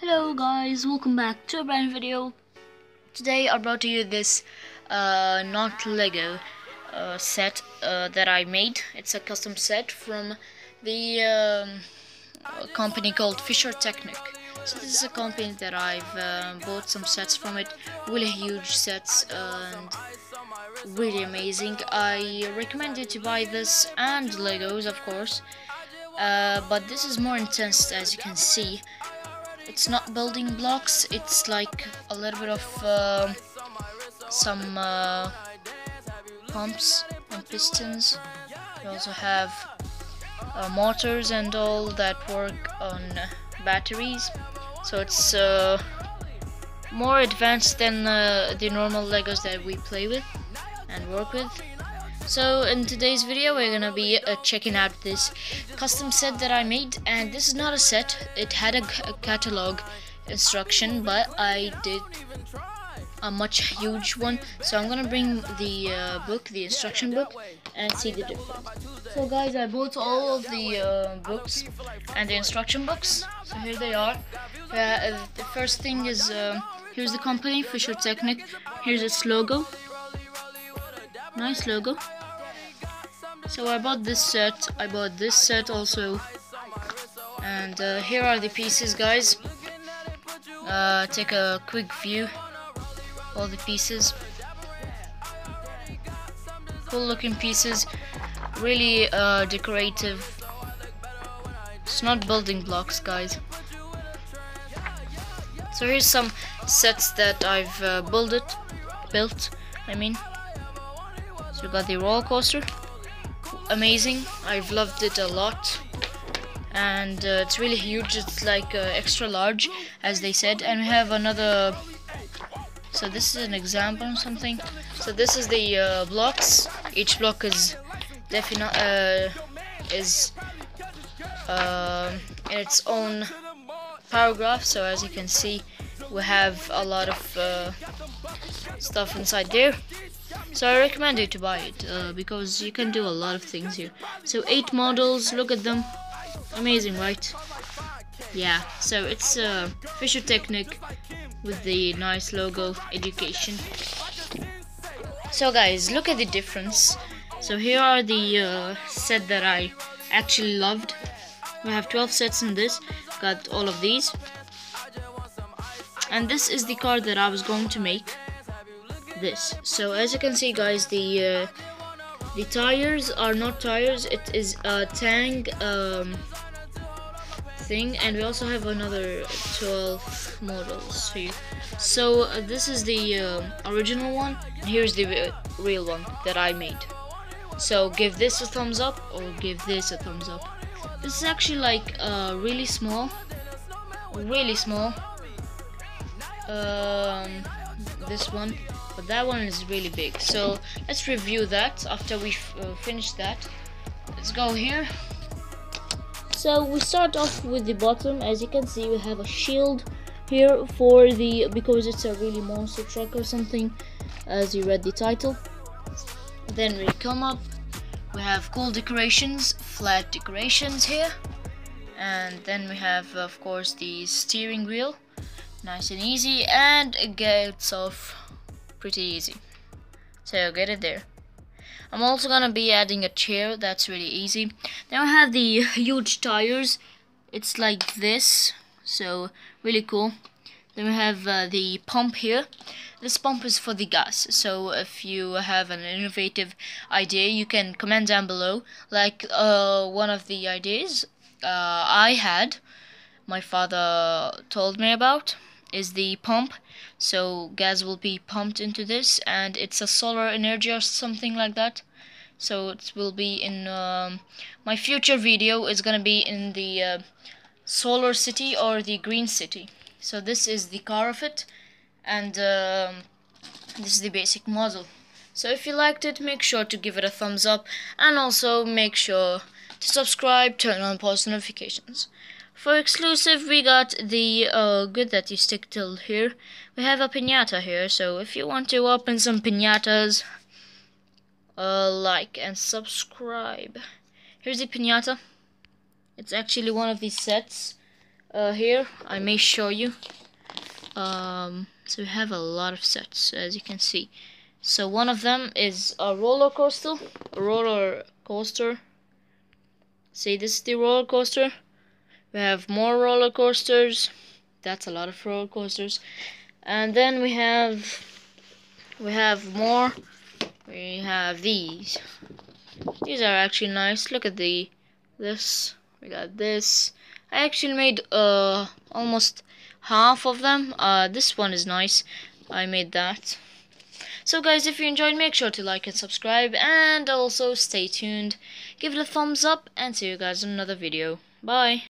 Hello guys, welcome back to a brand video. Today I brought to you this uh, not Lego uh, set uh, that I made. It's a custom set from the um, company called fischertechnik. So this is a company that I've uh, bought some sets from it, really huge sets and really amazing. I recommend you to buy this and Legos of course. Uh, but this is more intense as you can see it's not building blocks it's like a little bit of uh, some uh, pumps and pistons. We also have uh, motors and all that work on batteries. So it's uh, more advanced than uh, the normal legos that we play with and work with so in today's video we're gonna be uh, checking out this custom set that I made and this is not a set. It had a, a catalog instruction but I did a much huge one. So I'm gonna bring the uh, book the instruction book and see the difference. So guys I bought all of the uh, books and the instruction books. So here they are. Uh, the first thing is uh, here's the company fischertechnik. Here's its logo. Nice logo so I bought this set, I bought this set also. And uh, here are the pieces guys. Uh, take a quick view. All the pieces. Cool looking pieces. Really uh, decorative. It's not building blocks guys. So here's some sets that I've uh, built built, I mean. So we got the roller coaster amazing. I've loved it a lot. And uh, it's really huge. It's like uh, extra large, as they said. And we have another. So this is an example or something. So this is the uh, blocks. Each block is definitely uh, is um, in its own paragraph. So as you can see, we have a lot of uh, stuff inside there. So I recommend you to buy it uh, because you can do a lot of things here. So eight models, look at them. Amazing, right? Yeah, so it's uh, fischertechnik with the nice logo, education. So guys, look at the difference. So here are the uh, set that I actually loved. We have 12 sets in this. Got all of these. And this is the card that I was going to make this. So as you can see guys the uh, the tires are not tires. It is a tang um, thing and we also have another 12 models here. So uh, this is the uh, original one. And here's the real one that I made. So give this a thumbs up or give this a thumbs up. This is actually like uh, really small. Really small. Um, this one but that one is really big. So let's review that after we uh, finish that. Let's go here. So we start off with the bottom. As you can see we have a shield here for the because it's a really monster truck or something as you read the title. Then we come up. We have cool decorations flat decorations here. And then we have of course the steering wheel. Nice and easy. And it gets off pretty easy. So get it there. I'm also gonna be adding a chair, that's really easy. Then we have the huge tires. It's like this, so really cool. Then we have uh, the pump here. This pump is for the gas, so if you have an innovative idea, you can comment down below. Like uh, one of the ideas uh, I had, my father told me about is the pump. So gas will be pumped into this and it's a solar energy or something like that. So it will be in um, my future video is gonna be in the uh, solar city or the green city. So this is the car of it and um, this is the basic model. So if you liked it make sure to give it a thumbs up and also make sure to subscribe turn on post notifications for exclusive, we got the, uh, good that you stick till here. We have a pinata here, so if you want to open some pinatas, uh, like and subscribe. Here's the pinata. It's actually one of these sets. uh, here I may show you um, so we have a lot of sets as you can see so one of them is a roller coaster a roller coaster see this is the roller coaster we have more roller coasters. That's a lot of roller coasters. And then we have we have more. We have these. These are actually nice. Look at the this. We got this. I actually made uh almost half of them. Uh this one is nice. I made that. So guys if you enjoyed make sure to like and subscribe. And also stay tuned. Give it a thumbs up. And see you guys in another video. Bye